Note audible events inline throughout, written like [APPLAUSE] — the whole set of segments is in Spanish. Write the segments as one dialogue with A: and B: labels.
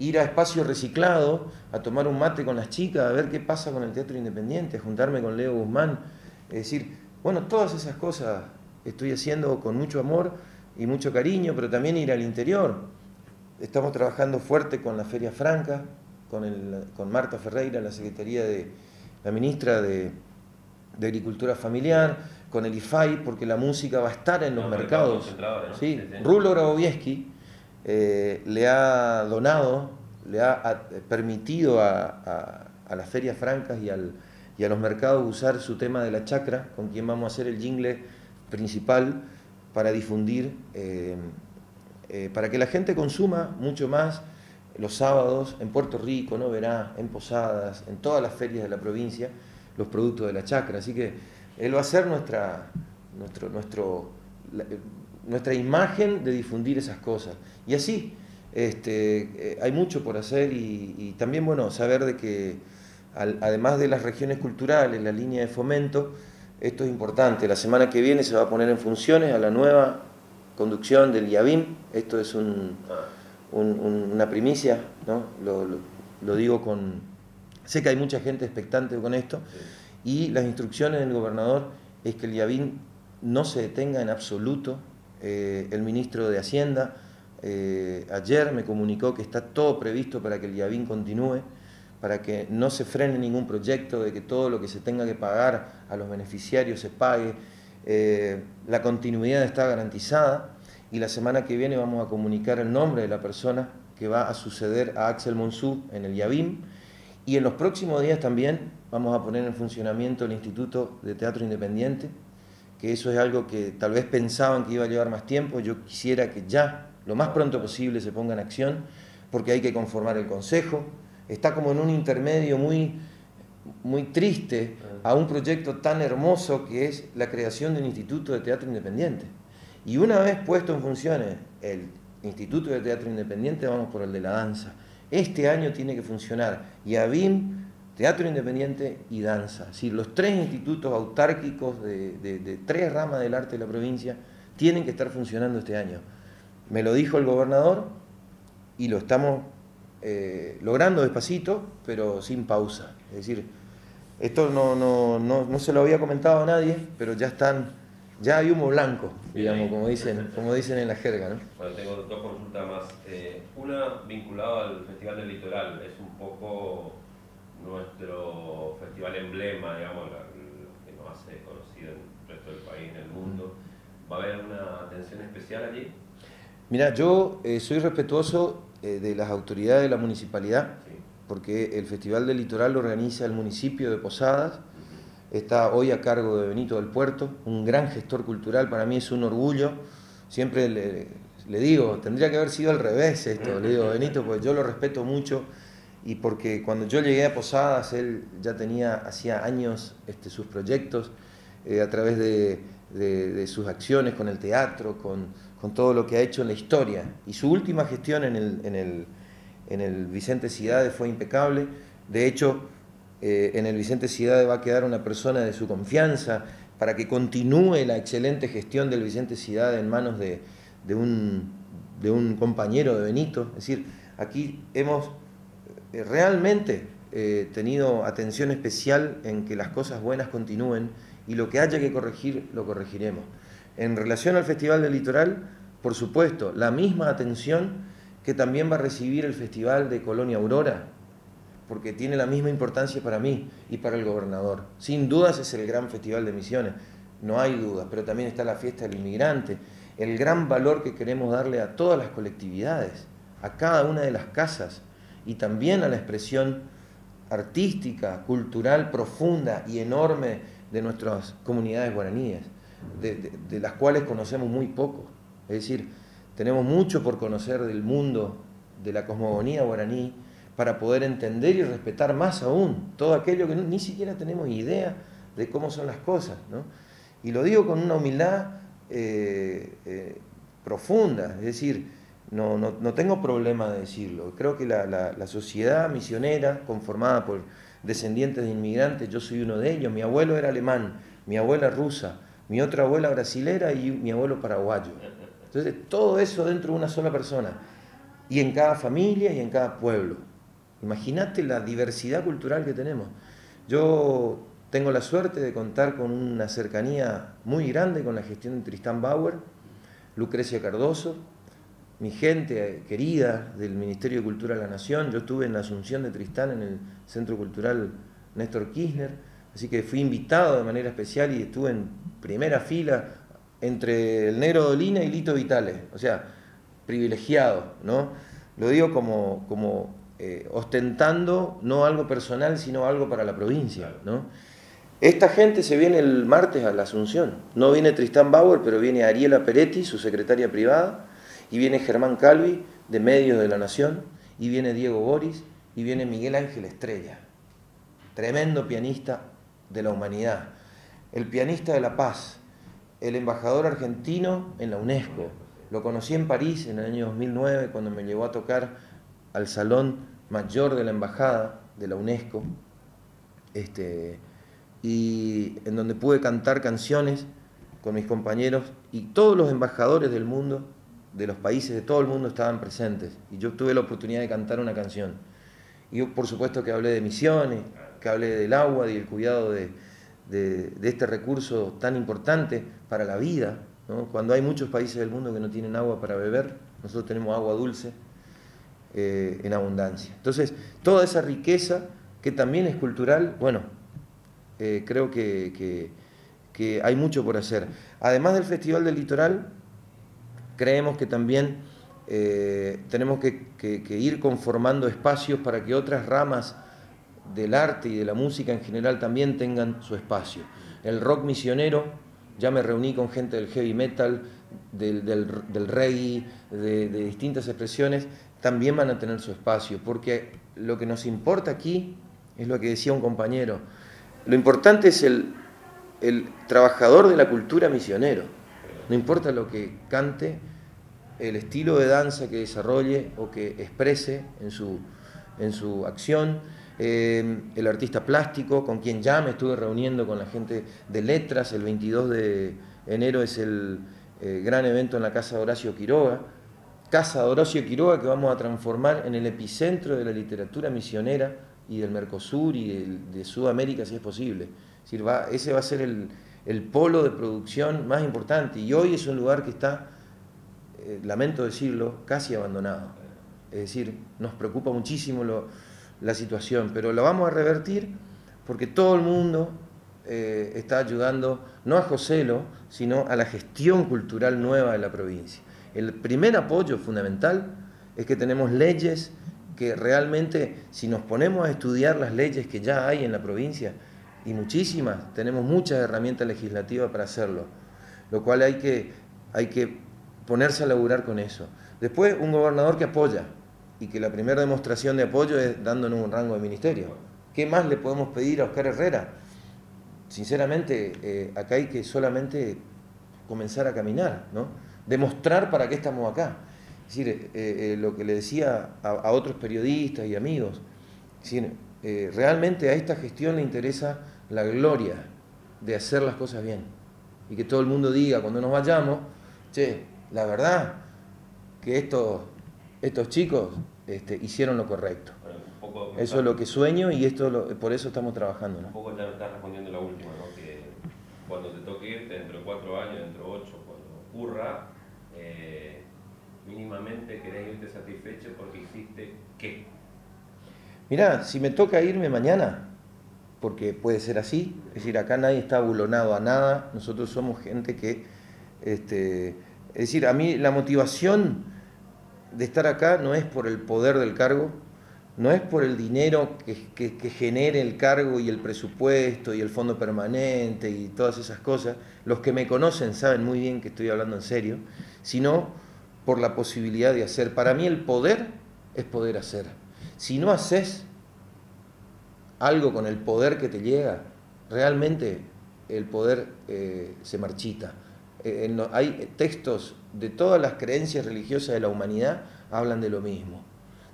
A: ir a espacio reciclado, a tomar un mate con las chicas, a ver qué pasa con el teatro independiente, juntarme con Leo Guzmán. Es decir, bueno, todas esas cosas estoy haciendo con mucho amor y mucho cariño, pero también ir al interior. Estamos trabajando fuerte con la Feria Franca, con, el, con Marta Ferreira, la Secretaría de la Ministra de, Agricultura Familiar, con el IFAI, porque la música va a estar en los mercados. Sí, Rulo Grabowieski eh, le ha donado, le ha permitido a, las ferias francas y, a los mercados usar su tema de la chacra, con quien vamos a hacer el jingle principal para difundir, eh, eh, para que la gente consuma mucho más los sábados en Puerto Rico, ¿no? Verá, en Posadas, en todas las ferias de la provincia, los productos de la chacra. Así que él va a ser nuestra, nuestro, nuestro, nuestra imagen de difundir esas cosas. Y así, este, eh, hay mucho por hacer y, también, bueno, saber de que además de las regiones culturales, la línea de fomento, esto es importante. La semana que viene se va a poner en funciones a la nueva conducción del IABIM. Esto es una primicia, ¿no? Lo, digo con... Sé que hay mucha gente expectante con esto y las instrucciones del gobernador es que el IABIM no se detenga en absoluto. Eh, el ministro de Hacienda eh, ayer me comunicó que está todo previsto para que el IABIN continúe, para que no se frene ningún proyecto, de que todo lo que se tenga que pagar a los beneficiarios se pague. Eh, la continuidad está garantizada y la semana que viene vamos a comunicar el nombre de la persona que va a suceder a Axel Monsú en el IABIM y en los próximos días también vamos a poner en funcionamiento el Instituto de Teatro Independiente, que eso es algo que tal vez pensaban que iba a llevar más tiempo, yo quisiera que ya lo más pronto posible se ponga en acción, porque hay que conformar el Consejo. Está como en un intermedio muy, muy triste a un proyecto tan hermoso que es la creación de un Instituto de Teatro Independiente. Y una vez puesto en funciones el Instituto de Teatro Independiente, vamos por el de la danza. Este año tiene que funcionar y ABIM, Teatro Independiente y Danza. Es los tres institutos autárquicos de, de tres ramas del arte de la provincia tienen que estar funcionando este año. Me lo dijo el gobernador y lo estamos eh, logrando despacito, pero sin pausa. Es decir, esto no, no, no, se lo había comentado a nadie, pero ya están, ya hay humo blanco, digamos, como dicen, como dicen en la jerga. ¿no?
B: Bueno, tengo dos consultas más. Eh, una vinculada al Festival del Litoral, es un poco nuestro festival emblema, digamos, lo que nos hace conocido en el resto del país, en el mundo. ¿Va a haber una atención especial allí?
A: Mira, yo eh, soy respetuoso eh, de las autoridades de la municipalidad, porque el Festival del Litoral lo organiza el municipio de Posadas, está hoy a cargo de Benito del Puerto, un gran gestor cultural, para mí es un orgullo, siempre le, digo, tendría que haber sido al revés esto, le digo, [LAUGHS] Benito, pues yo lo respeto mucho, y porque cuando yo llegué a Posadas, él ya tenía, hacía años este, sus proyectos, eh, a través de, sus acciones con el teatro, con con todo lo que ha hecho en la historia. Y su última gestión en el, en el, en el Vicente Cidade fue impecable. De hecho, eh, en el Vicente Cidade va a quedar una persona de su confianza para que continúe la excelente gestión del Vicente Cidade en manos de, de, un, de un, compañero de Benito. Es decir, aquí hemos realmente eh, tenido atención especial en que las cosas buenas continúen y lo que haya que corregir, lo corregiremos. En relación al Festival del Litoral, por supuesto, la misma atención que también va a recibir el Festival de Colonia Aurora, porque tiene la misma importancia para mí y para el gobernador. Sin dudas es el gran festival de misiones, no hay duda, pero también está la fiesta del inmigrante, el gran valor que queremos darle a todas las colectividades, a cada una de las casas y también a la expresión artística, cultural profunda y enorme de nuestras comunidades guaraníes de, las cuales conocemos muy poco. Es decir, tenemos mucho por conocer del mundo, de la cosmogonía guaraní, para poder entender y respetar más aún todo aquello que ni siquiera tenemos idea de cómo son las cosas. Y lo digo con una humildad eh, eh, profunda, es decir, no, no, tengo problema de decirlo. Creo que la, la, sociedad misionera, conformada por descendientes de inmigrantes, yo soy uno de ellos, mi abuelo era alemán, mi abuela rusa, mi otra abuela brasilera y mi abuelo paraguayo. Entonces, todo eso dentro de una sola persona. y en cada familia y en cada pueblo. Imagínate la diversidad cultural que tenemos. Yo tengo la suerte de contar con una cercanía muy grande con la gestión de Tristán Bauer, Lucrecia Cardoso, mi gente querida del Ministerio de Cultura de la Nación. Yo estuve en la Asunción de Tristán en el Centro Cultural Néstor Kirchner, así que fui invitado de manera especial y estuve en primera fila entre el Negro Dolina y Lito Vitale, o sea, privilegiado, ¿no? Lo digo como, como eh, ostentando no algo personal, sino algo para la provincia, ¿no? Esta gente se viene el martes a la Asunción. No viene Tristán Bauer, pero viene Ariela Peretti, su secretaria privada, y viene Germán Calvi, de Medios de la Nación, y viene Diego Boris, y viene Miguel Ángel Estrella, tremendo pianista de la humanidad, el pianista de la paz, el embajador argentino en la UNESCO. Lo conocí en París en el año 2009 cuando me llevó a tocar al salón mayor de la embajada de la UNESCO. Este, y en donde pude cantar canciones con mis compañeros y todos los embajadores del mundo, de los países de todo el mundo estaban presentes y yo tuve la oportunidad de cantar una canción. Y por supuesto que hablé de misiones, que hablé del agua y el cuidado de, este recurso tan importante para la vida. Cuando hay muchos países del mundo que no tienen agua para beber, nosotros tenemos agua dulce eh, en abundancia. Entonces, toda esa riqueza que también es cultural, bueno, eh, creo que, hay mucho por hacer. Además del Festival del Litoral, creemos que también eh, tenemos que, ir conformando espacios para que otras ramas del arte y de la música en general también tengan su espacio. El rock misionero, ya me reuní con gente del heavy metal, del, reggae, de, de distintas expresiones, también van a tener su espacio, porque lo que nos importa aquí es lo que decía un compañero, lo importante es el, trabajador de la cultura misionero. No importa lo que cante, el estilo de danza que desarrolle o que exprese en su, en su acción, eh, el artista plástico, con quien ya me estuve reuniendo con la gente de letras, el 22 de enero es el eh, gran evento en la Casa de Horacio Quiroga, Casa de Horacio Quiroga que vamos a transformar en el epicentro de la literatura misionera y del Mercosur y de Sudamérica si es posible. Ese va a ser el, polo de producción más importante y hoy es un lugar que está, eh, lamento decirlo, casi abandonado. Es decir, nos preocupa muchísimo la situación, pero lo vamos a revertir porque todo el mundo eh, está ayudando, no a Joselo, sino a la gestión cultural nueva de la provincia. El primer apoyo fundamental es que tenemos leyes que realmente si nos ponemos a estudiar las leyes que ya hay en la provincia, y muchísimas, tenemos muchas herramientas legislativas para hacerlo, lo cual hay que, hay que ponerse a laburar con eso. Después, un gobernador que apoya, y que la primera demostración de apoyo es dándonos un rango de ministerio. ¿Qué más le podemos pedir a Oscar Herrera? Sinceramente, eh, acá hay que solamente comenzar a caminar, ¿no? demostrar para qué estamos acá. Es decir, eh, eh, lo que le decía a, otros periodistas y amigos, eh, realmente a esta gestión le interesa la gloria de hacer las cosas bien. Y que todo el mundo diga cuando nos vayamos, che, la verdad que estos, estos chicos este, hicieron lo correcto. eso es lo que sueño y esto por eso estamos trabajando.
B: Un poco ya me estás respondiendo la última, ¿no? que cuando te toque irte, dentro de cuatro años, dentro de ocho, cuando ocurra, mínimamente querés irte satisfecho porque hiciste qué?
A: Mirá, si me toca irme mañana, porque puede ser así, es decir, acá nadie está abulonado a nada, nosotros somos gente que, este, es decir, a mí la motivación de estar acá no es por el poder del cargo, no es por el dinero que, que, que, genere el cargo y el presupuesto y el fondo permanente y todas esas cosas, los que me conocen saben muy bien que estoy hablando en serio, sino por la posibilidad de hacer. Para mí el poder es poder hacer. Si no haces algo con el poder que te llega, realmente el poder eh, se marchita. Eh, hay textos de todas las creencias religiosas de la humanidad hablan de lo mismo.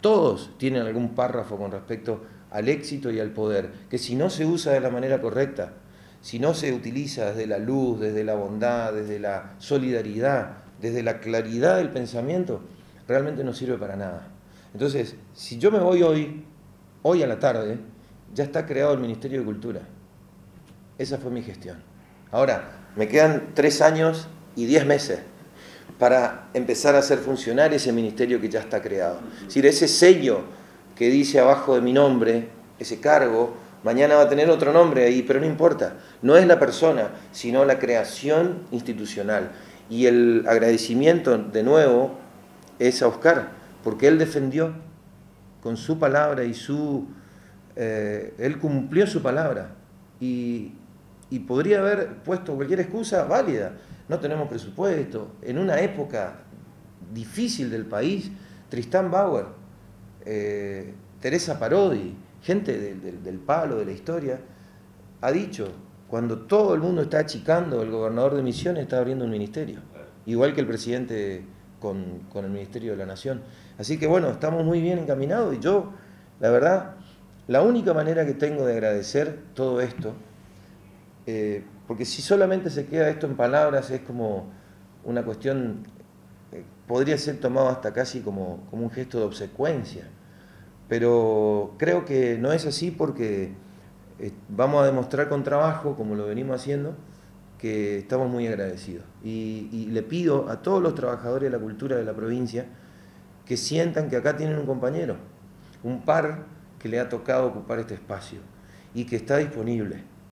A: Todos tienen algún párrafo con respecto al éxito y al poder, que si no se usa de la manera correcta, si no se utiliza desde la luz, desde la bondad, desde la solidaridad, desde la claridad del pensamiento, realmente no sirve para nada. Entonces, si yo me voy hoy, hoy a la tarde, ya está creado el Ministerio de Cultura. Esa fue mi gestión. Ahora, me quedan tres años y diez meses para empezar a hacer funcionar ese ministerio que ya está creado. Es decir, ese sello que dice abajo de mi nombre, ese cargo, mañana va a tener otro nombre ahí, pero no importa. No es la persona, sino la creación institucional. Y el agradecimiento de nuevo es a Oscar, porque él defendió con su palabra y su... Eh, él cumplió su palabra. Y, podría haber puesto cualquier excusa válida. No tenemos presupuesto. En una época difícil del país, Tristán Bauer, eh, Teresa Parodi, gente del palo, de la historia, ha dicho, cuando todo el mundo está achicando, el gobernador de Misiones está abriendo un ministerio, igual que el presidente con, con el Ministerio de la Nación. Así que bueno, estamos muy bien encaminados y yo, la verdad, la única manera que tengo de agradecer todo esto, eh, porque si solamente se queda esto en palabras es como una cuestión, eh, podría ser tomado hasta casi como, como un gesto de obsecuencia, pero creo que no es así porque eh, vamos a demostrar con trabajo, como lo venimos haciendo, que estamos muy agradecidos. Y, y, le pido a todos los trabajadores de la cultura de la provincia que sientan que acá tienen un compañero, un par que le ha tocado ocupar este espacio y que está disponible